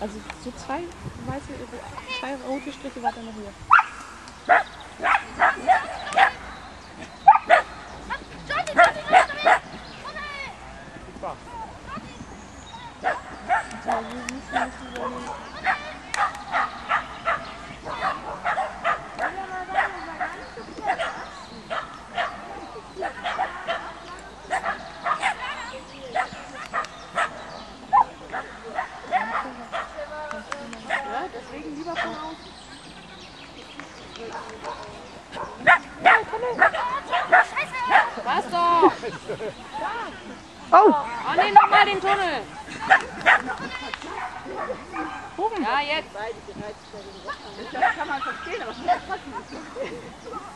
Also so zwei weiße, zwei rote Striche weiter nach hier. Ja, Was doch? Oh! Oh nee, nochmal den Tunnel. Ja, jetzt. Das kann man verstehen, aber nicht.